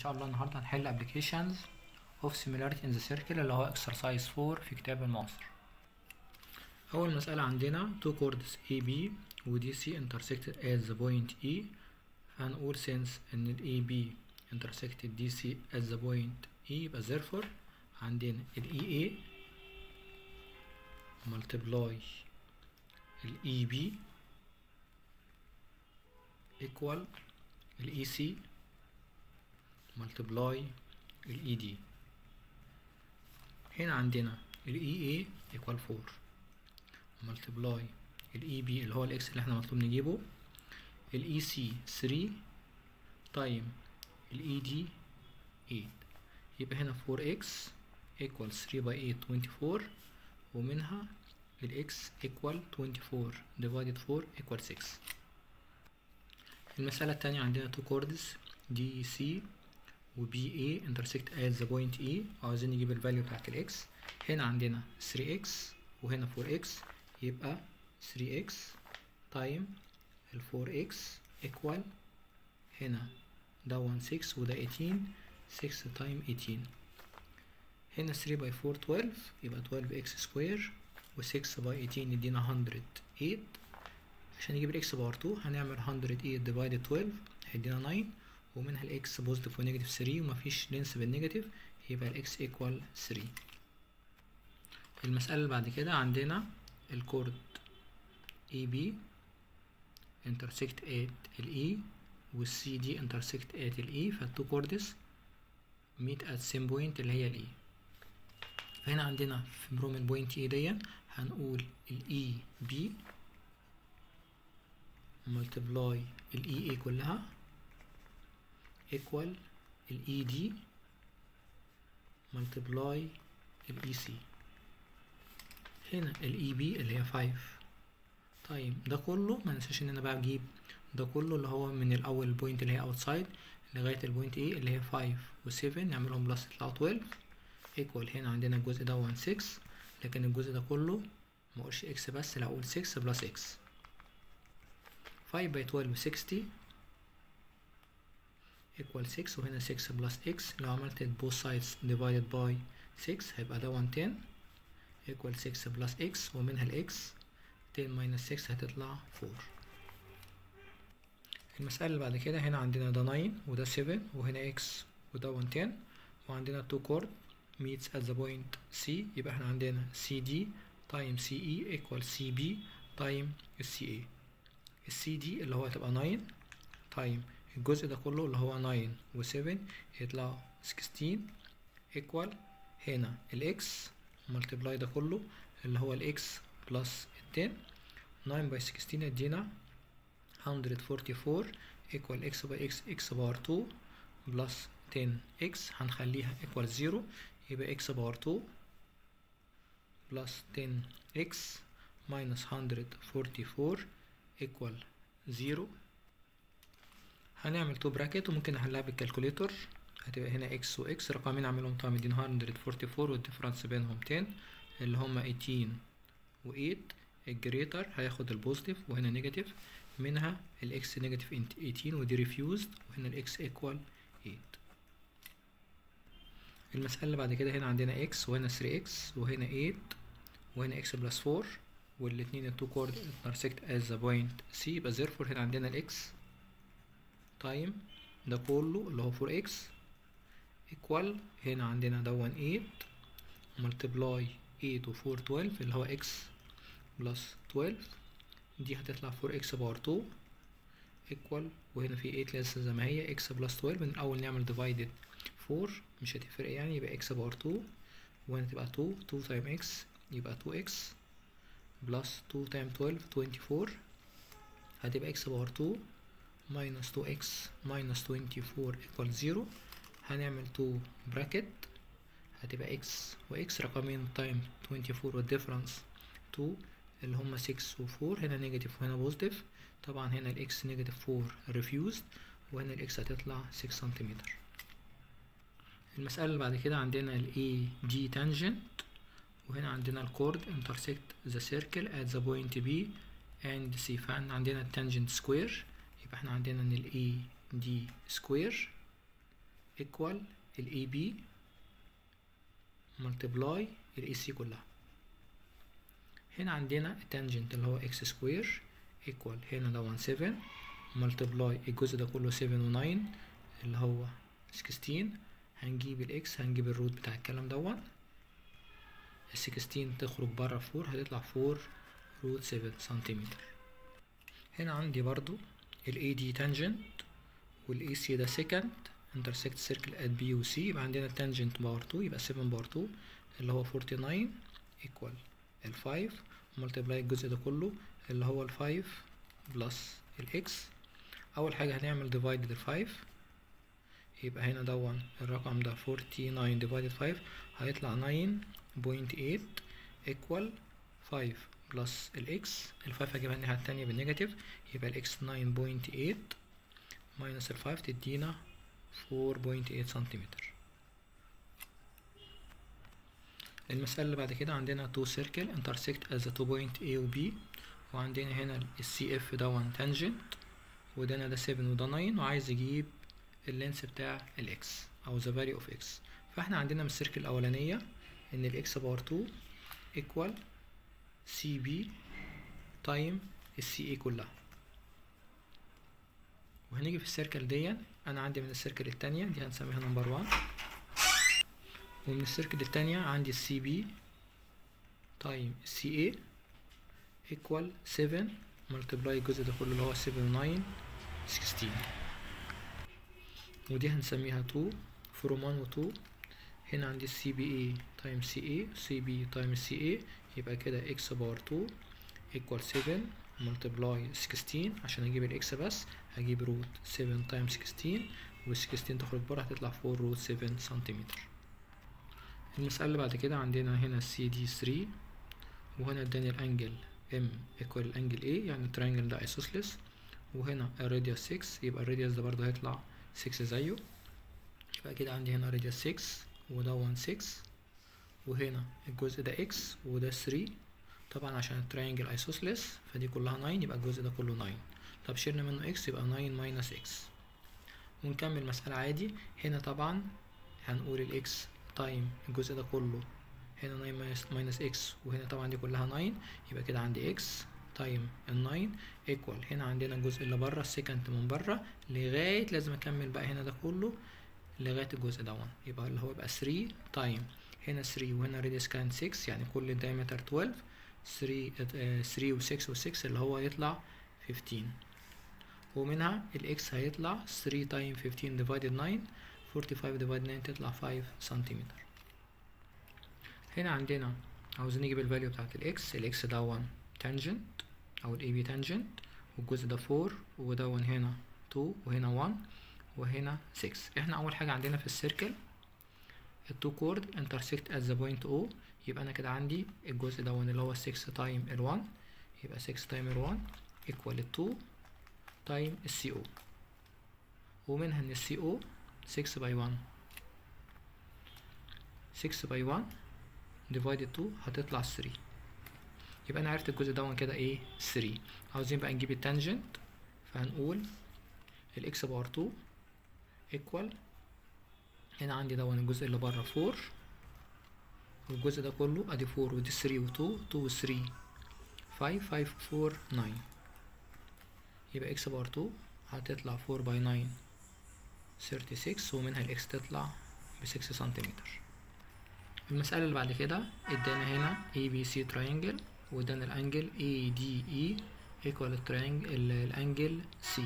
شاء الله النهارده هنحل applications of similarity in the circle اللي هو exercise 4 في كتاب المعاصر أول مسألة عندنا two chords AB و DC intersected at the point E فهنقول since إن ال AB intersected DC at the point E يبقى therefore عندنا ال EA multiply ال EB equal ال EC multiply ال ED هنا عندنا ال EA equal 4 multiply ال EB اللي هو الإكس اللي إحنا مطلوب نجيبه. ال EC 3 time ال ED 8 يبقى هنا 4x equal 3 by 8 24 ومنها ال x equal 24 divided 4 equal 6 المسألة التانية عندنا two chords DC و BA intersect at the point E وعاوزين نجيب الفاليو بتاعت ال x. هنا عندنا 3x وهنا 4x يبقى 3x time ال 4x equal هنا. ده 1 6 وده 18 6 time 18 هنا 3 by 4 12 يبقى 12x square. و 6 by 18 يدينا 108 عشان نجيب ال x power 2 هنعمل 108 divided 12 هيدينا 9 ومنها ال x positive و negative 3 ومفيش length بال negative يبقى ال x equal 3 المسألة اللي بعد كده عندنا ال chord AB intersect at ال E وال CD intersect at ال E فال two chords meet at same point اللي هي ال E. فهنا عندنا في from ال point E دي هنقول ال EB multiply ال EA كلها equal ال ED multiply ال EC هنا ال EB اللي هي 5 طيب ده كله ما ننساش إن أنا بقى أجيب ده كله اللي هو من الأول ال point اللي هي outside لغاية ال point A اللي هي 5 و 7 نعملهم plus يطلعوا 12 equal هنا عندنا الجزء ده 1 6 لكن الجزء ده كله ما أقولش x بس لا أقول 6 plus x. 5 by 12 60 equal 6 وهنا 6 plus x لو عملت both sides divided by 6 هيبقى ده 10 equal 6 plus x ومنها ال x 10 minus 6 هتطلع 4 المسألة اللي بعد كده هنا عندنا ده 9 وده 7 وهنا x وده 10 وعندنا 2 chord meets at the point C يبقى إحنا عندنا CD time CE equal CB time CA دي اللي هو هتبقى 9 time الجزء ده كله اللي هو 9 و 7 يطلع 16 equal هنا ال x multiply ده كله اللي هو ال x plus 10 9 by 16 يدينا 144 equal x by x x power 2 plus 10 x. هنخليها equal 0 يبقى x power 2 plus 10 x minus 144 equal 0 هنعمل two bracket وممكن نحلها بال calculator هتبقى هنا x و x. رقمين طبعا مدين 144 وال difference بينهم 10 اللي هما 18 و 8 ال greater هياخد ال positive وهنا negative منها ال x negative 18 ودي refused وهنا ال x equal 8 المسألة اللي بعد كده هنا عندنا x وهنا 3x وهنا 8 وهنا x plus 4 والاتنين ال two chord intersect at the point C. يبقى therefore هنا عندنا ال time ده كله اللي هو 4x equal هنا عندنا 1 8 multiply 8 و 4 12 اللي هو x plus 12 دي هتطلع 4x power 2 equal وهنا في 8 لسه زي ما هي x plus 12 من الأول نعمل divided 4 مش هتفرق يعني يبقى x power 2 وهنا تبقى 2 2 time x يبقى 2x plus 2 time 12 24 هتبقى x power 2 minus 2x minus 24 equal 0 هنعمل 2 bracket هتبقى x و x رقمين time 24 وال difference 2 اللي هما 6 و 4 هنا negative وهنا positive طبعا هنا ال x negative 4 refused. وهنا ال x هتطلع 6 سنتيمتر المسألة اللي بعد كده عندنا ال AD tangent. وهنا عندنا ال chord intersect the circle at the point B and C. فعندنا عندنا ال tangent square إحنا عندنا إن ال AD square equal ال AB multiply ال AC كلها. هنا عندنا ال tangent اللي هو x square equal هنا ده 7 multiply الجزء ده كله 7 و 9 اللي هو 16 هنجيب ال x هنجيب ال root بتاع الكلام دوت ال 16 تخرج بره 4 هتطلع 4 روت 7 سنتيمتر هنا عندي برضو ال AD tangent وال AC ده second intersect circle at B و C. يبقى عندنا tangent power 2 يبقى 7 power 2 اللي هو 49 equal ال 5 multiply الجزء ده كله اللي هو ال 5 plus ال x. أول حاجة هنعمل divided ال 5 يبقى هنا دون الرقم ده 49 divided 5 هيطلع 9.8 equal 5 plus ال x ال five هجيبها الناحية التانية بال negative. يبقى ال x 9.8 minus ال five تدينا 4.8 سنتيمتر المسألة اللي بعد كده عندنا circle intersect at the two point A و B. وعندنا هنا ال CF ده one tangent. وده ده 7 وده 9 وعايز يجيب ال length بتاع ال x أو the value of x. فإحنا عندنا من ال circle الأولانية إن ال x power 2 equal CB time ال CE كلها. وهنيجي في ال circle دي أنا عندي من ال circle التانية دي هنسميها number 1 ومن ال circle التانية عندي ال CB time ال CE equal 7 multiply الجزء ده كله اللي هو 7 و 9 16 ودي هنسميها 2 from 1 و 2 هنا عندي ال CB اي time CE CB time CE يبقى كده x power 2 equal 7 multiply 16 عشان أجيب ال x بس هجيب root 7 time 16 وال 16 تخرج بره هتطلع 4 root 7 سنتيمتر المسألة اللي بعد كده عندنا هنا سي دي 3 وهنا اداني ال angle M equal ال angle A يعني ال triangle ده isosceles. وهنا ال radius 6 يبقى ال radius ده برضه هيطلع 6 زيه. يبقى كده عندي هنا radius 6 وده 1 6 وهنا الجزء ده x وده 3 طبعا عشان ال triangle isosceles فدي كلها 9 يبقى الجزء ده كله 9 طب شلنا منه x يبقى 9 minus x. ونكمل مسألة عادي. هنا طبعا هنقول ال x time الجزء ده كله. هنا 9 minus x وهنا طبعا دي كلها 9 يبقى كده عندي x time ال 9 equal هنا عندنا الجزء اللي بره ال secant من بره. لغاية لازم أكمل بقى هنا ده كله. لغاية الجزء 1 يبقى اللي هو يبقى 3 time هنا 3 وهنا radius كان 6 يعني كل ال diameter 12 3 3 و 6 و 6 اللي هو يطلع 15 ومنها ال x هيطلع 3 time 15 divided 9 45 divided 9 تطلع 5 سنتيمتر هنا عندنا عاوزين نجيب ال value بتاعت الاكس الاكس ده 1 tangent أو ال AB tangent والجزء ده 4 وده هنا 2 وهنا 1 وهنا 6 إحنا أول حاجة عندنا في ال circle ال two chord intersect at the point O. يبقى أنا كده عندي الجزء ده اللي هو 6 time ال 1 يبقى 6 time ال 1 equal 2 time ال CO ومنها إن ال CO 6 by 1 6 by 1 divided 2 هتطلع 3 يبقى أنا عرفت الجزء ده كده إيه؟ 3 عاوزين بقى نجيب ال tangent فهنقول ال x power 2 equal. هنا عندي ده الجزء اللي بره 4 والجزء ده كله ادي 4 ودي 3 و 2 2 و 3 5 5 4 9 يبقى x power 2 هتطلع 4 by 9 36 ومنها ال x تطلع ب 6 سنتيمتر المسألة اللي بعد كده ادانا هنا ABC triangle وادانا ال angle ADE equal ال triangle ال angle C.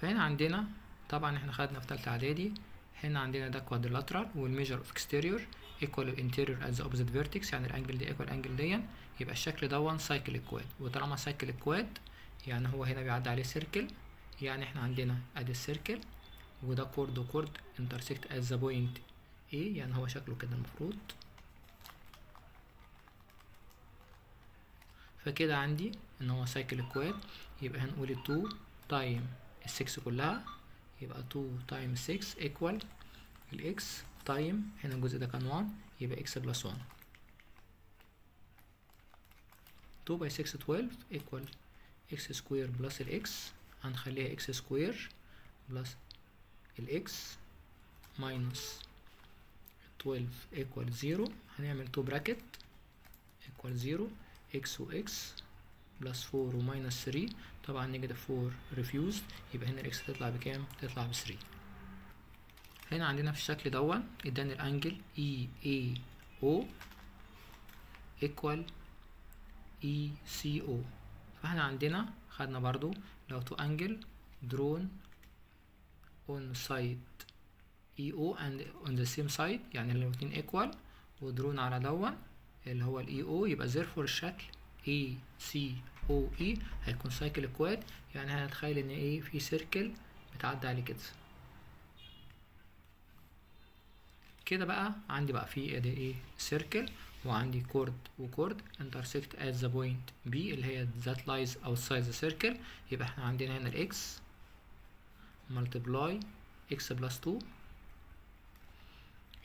فهنا عندنا طبعا إحنا خدنا في تالتة إعدادي هنا عندنا ده quadrilateral وال measure of exterior equal ال interior the opposite vertex يعني ال angle دي equal ال angle دي يبقى الشكل ده cyclic quad وطالما cyclic quad يعني هو هنا بيعدي عليه circle يعني إحنا عندنا ادي ال circle وده chord و chord intersect at the point A يعني هو شكله كده المفروض. فكده عندي إن هو cyclic quad يبقى هنقول 2 time ال 6 كلها. يبقى 2 time 6 equal ال x time هنا الجزء ده كان 1 يبقى x plus 1 2 by 6 12 equal x square plus ال x هنخليها x square plus ال x minus 12 equal 0 هنعمل 2 bracket equal 0 x و plus 4 و minus 3 طبعا negative 4 refused. يبقى هنا الاكس تطلع بكام؟ تطلع ب 3 هنا عندنا في الشكل دون اداني الانجل اي اي أو equal اي سي أو فاحنا عندنا خدنا برضو لو تو انجل drawn on side EO and on the same side يعني لو الاتنين equal ودرون على دون اللي هو ال EO يبقى therefore الشكل A C O E هيكون cyclic quad يعني هنتخيل إن إيه في circle بتعدي عليه كده. كده بقى عندي بقى في ادي إيه circle وعندي chord و chord intersect at the point B اللي هي that lies outside the circle. يبقى إحنا عندنا هنا ال X multiply X plus 2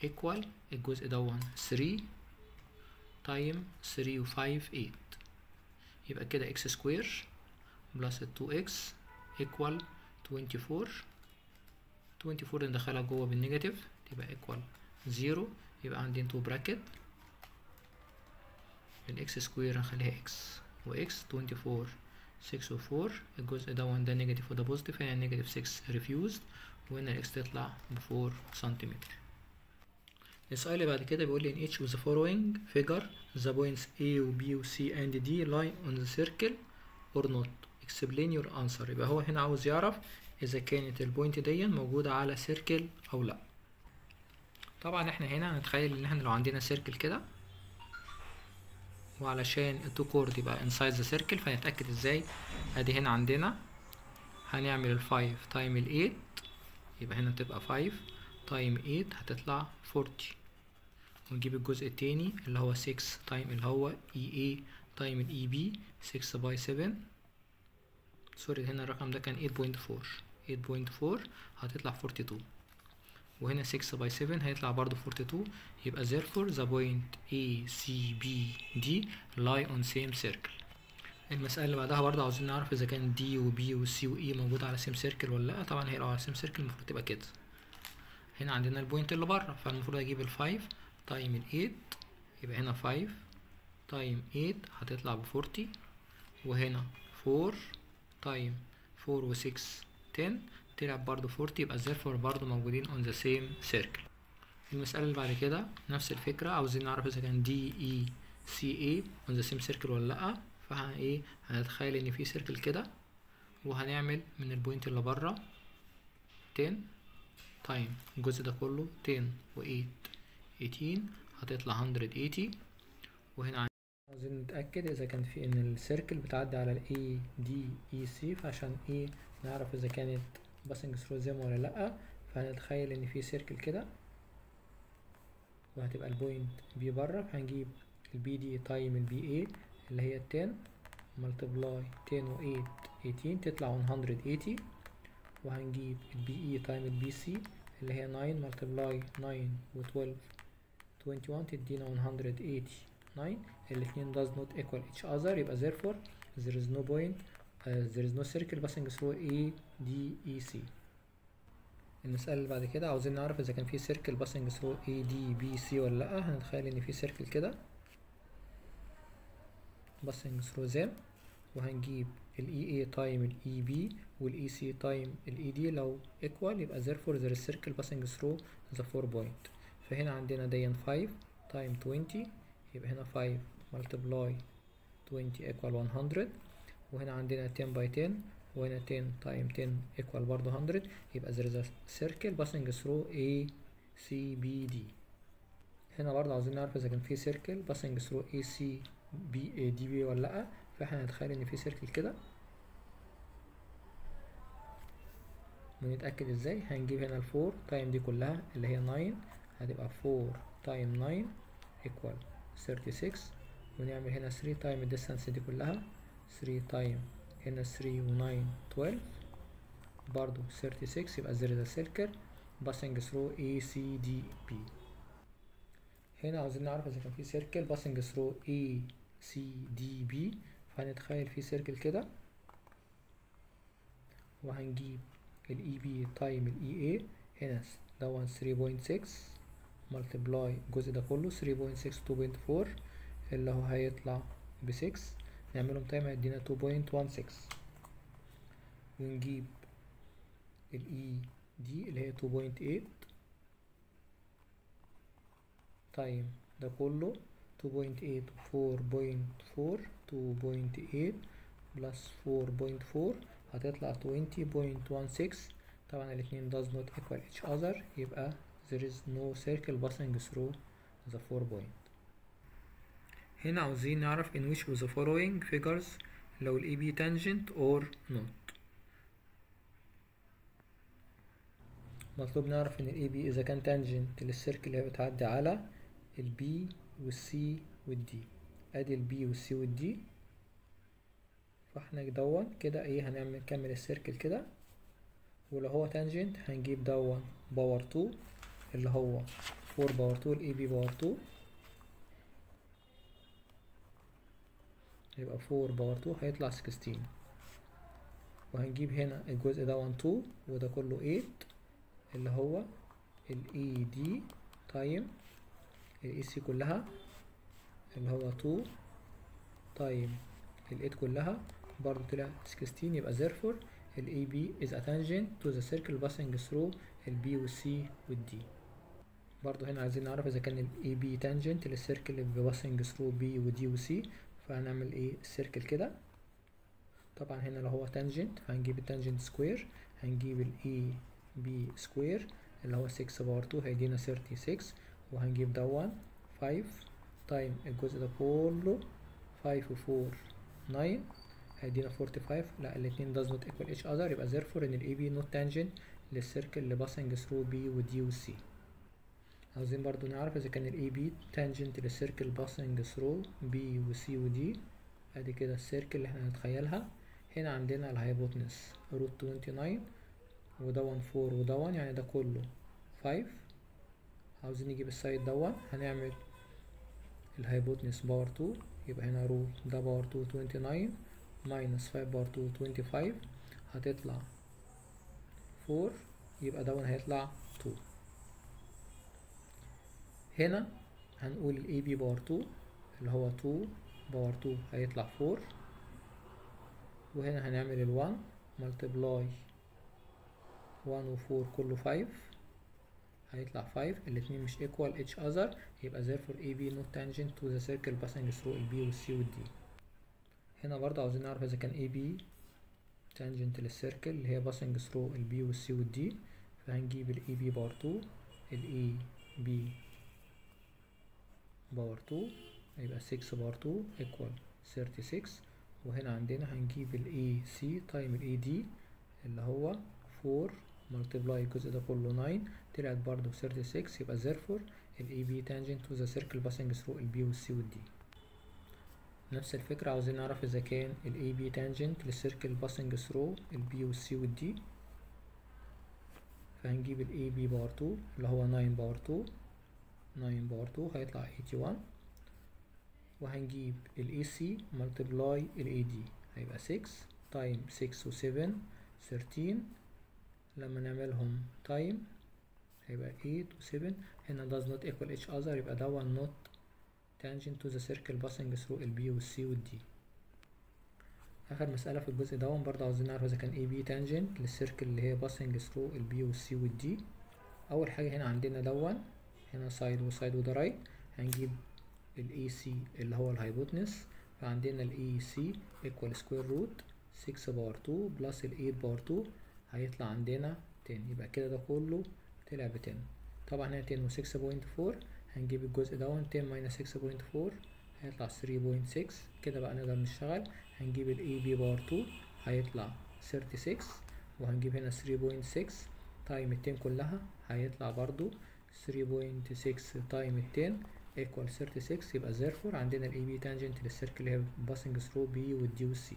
equal الجزء دون 3 times 3 و 5 8 يبقى كده x square plus 2x equal 24 24 ندخلها جوه بال negative تبقى equal 0 يبقى عندي 2 bracket ال X square هنخليها x و x 24 6 و 4 الجزء دون ده negative وده positive هنا negative 6 refused وهنا ال X تطلع ب 4 سنتيمتر السؤال اللي بعد كده بيقول لي in each of the following figure the points A و B و C and D lie on the circle or not. Explain your answer. يبقى هو هنا عاوز يعرف إذا كانت ال point دي موجودة على circle أو لأ. طبعا إحنا هنا هنتخيل إن إحنا لو عندنا circle كده وعلشان ال two chord يبقى inside the circle فنتأكد إزاي؟ أدي هنا عندنا هنعمل ال five times ال eight يبقى هنا تبقى five times eight هتطلع forty ونجيب الجزء التاني اللي هو 6 times اللي هو EA times ال EB 6 by 7 sorry هنا الرقم ده كان 8.4 8.4 هتطلع 42 وهنا 6 by 7 هيطلع برضو 42 يبقى therefore the point A C B D lie on same circle. المسألة اللي بعدها برضه عاوزين نعرف إذا كان D و B و C و E موجودة على same circle ولا لأ. طبعا هي لو على same circle المفروض تبقى كده. هنا عندنا ال point اللي بره فالمفروض أجيب ال five times ال eight يبقى هنا five times eight هتطلع ب forty وهنا four times four و 6 10 طلع برضه forty يبقى therefore برضه موجودين on the same circle. المسألة اللي بعد كده نفس الفكرة عاوزين نعرف إذا كان D E C A on the same circle ولا لأ. فهن إيه؟ هنتخيل إن في circle كده وهنعمل من ال point اللي بره 10 times الجزء ده كله 10 و 8 18 هتطلع 180 وهنا عاوزين نتأكد إذا كان في إن ال circle بتعدي على ال A D E C فعشان إيه نعرف إذا كانت passing through them ولا لأ. فهنتخيل إن في circle كده وهتبقى ال point B بره. فهنجيب ال BD times ال BE اللي هي 10 multiply 10 و 8 18 تطلع 180 وهنجيب ال BA times ال BC اللي هي 9 multiply 9 و 12 21 تدينا 189 الاتنين does not equal each other يبقى therefore there is no point uh, there is no circle passing through A D E C المسألة اللي بعد كده عاوزين نعرف إذا كان في circle passing through A D B C ولا لأ هنتخيل إن في circle كده passing through them وهنجيب ال EA times ال EB وال EC times ال ED لو equal يبقى therefore there is circle passing through the four point فهنا عندنا دين 5 times 20 يبقى هنا 5 multiply 20 equal 100 وهنا عندنا 10 by 10 وهنا 10 times 10 equal برضه 100 يبقى there is a circle passing through A C B D. هنا برضه عاوزين نعرف إذا كان في circle passing through A C B A D B ولا لأ. فإحنا هنتخيل إن في circle كده. ونتأكد إزاي؟ هنجيب هنا ال four times دي كلها اللي هي 9 هتبقى 4 times 9 equal 36 ونعمل هنا 3 times ال distance دي كلها 3 times هنا 3 و 9 12 برضو 36 يبقى is a circle passing through A C D B هنا عاوزين نعرف إذا كان في circle passing through A C D B فهنتخيل في circle كده. وهنجيب ال EB times ال EA هنا دون 3.6 multiply الجزء ده كله 3.6 2.4 اللي هو هيطلع ب 6 نعملهم times هيدينا 2.16 ونجيب ال E دي اللي هي 2.8 times ده كله 2.8 4.4 2.8 بلس 4.4 هتطلع 20.16 طبعا الاتنين does not equal each other يبقى there is no circle passing through the four point. هنا عاوزين نعرف in which of the following figures لو ال AB tangent or not. مطلوب نعرف إن ال AB إذا كان tangent للسيركل هي بتعدي على ال B وال C وال D. أدي ال B وال C وال D. فإحنا دون كده إيه هنعمل نكمل ال circle كده. ولو هو tangent هنجيب دون power 2 اللي هو 4 power 2 ال AB power 2 يبقى 4 power 2 هيطلع 16 وهنجيب هنا الجزء ده 1 2 وده كله 8 اللي هو ال AD times ال AC كلها اللي هو 2 times ال 8 كلها. برضه طلع 16 يبقى therefore ال AB is a tangent to the circle passing through ال B وال C وال D. برضه هنا عايزين نعرف إذا كان ال AB tangent لل circle اللي passing through B و D و C فهنعمل إيه؟ ال circle كده. طبعا هنا لو هو tangent هنجيب ال tangent square هنجيب ال AB square اللي هو 6 power 2 هيدينا 36 وهنجيب ده 1 5 times الجزء ده كله 5 و 4 9 هيدينا 45 لا الاتنين does not equal each other يبقى therefore إن ال AB not tangent لل circle اللي passing through B و D و C. عاوزين برضو نعرف إذا كان ال AB tangent لل circle passing through B و C و D. أدي كده ال circle اللي إحنا هنتخيلها. هنا عندنا ال hypotenuse root 29 وده 1 4 وده 1 يعني ده كله 5 عاوزين نجيب ال side ده هنعمل ال hypotenuse power 2 يبقى هنا root ده power 2 29 minus 5 power 2 25 هتطلع 4 يبقى ده هيطلع 2 هنا هنقول ال AB power 2 اللي هو 2 power 2 هيطلع 4 وهنا هنعمل ال 1 multiply 1 و 4 كله 5 هيطلع 5 الاتنين مش equal each other يبقى therefore AB not tangent to the circle passing through ال B وال C وال D. هنا برضه عاوزين نعرف إذا كان AB tangent لل circle اللي هي passing through ال B وال C D. فهنجيب ال AB power 2 ال AB power 2 هيبقى 6 power 2 equal 36 وهنا عندنا هنجيب ال AC times ال AD اللي هو 4 multiply الجزء ده كله 9 طلعت برضه 36 يبقى therefore ال AB tangent to the circle passing through ال B وال C وال D. نفس الفكرة عاوزين نعرف إذا كان ال AB tangent لل circle passing through ال B وال C وال D. فهنجيب ال AB power 2 اللي هو 9 power 2 9 power 2 هيطلع 81 وهنجيب ال AC multiply ال AD هيبقى 6 times 6 و 7 13 لما نعملهم times هيبقى 8 و 7 هنا does not equal each other يبقى ده one not tangent to the circle passing through ال B وال C وال D. آخر مسألة في الجزء ده برضه عاوزين نعرف إذا كان AB tangent لل circle اللي هي passing through ال B وال C وال D. أول حاجة هنا عندنا دون هنا side و side وده right هنجيب ال AC اللي هو ال hypotenuse فعندنا ال AC equal square root 6 power 2 plus ال 8 power 2 هيطلع عندنا 10 يبقى كده ده كله طلع ب 10 طبعا هنا 10 و 6.4 هنجيب الجزء ده 10 minus 6.4 هيطلع 3.6 كده بقى نقدر نشتغل. هنجيب ال AB power 2 هيطلع 36 وهنجيب هنا 3.6 times ال 10 كلها هيطلع برضو 3.6 times ال 10 equal 36 يبقى therefore عندنا ال AB tangent لل circle اللي هي passing through B وال D وال C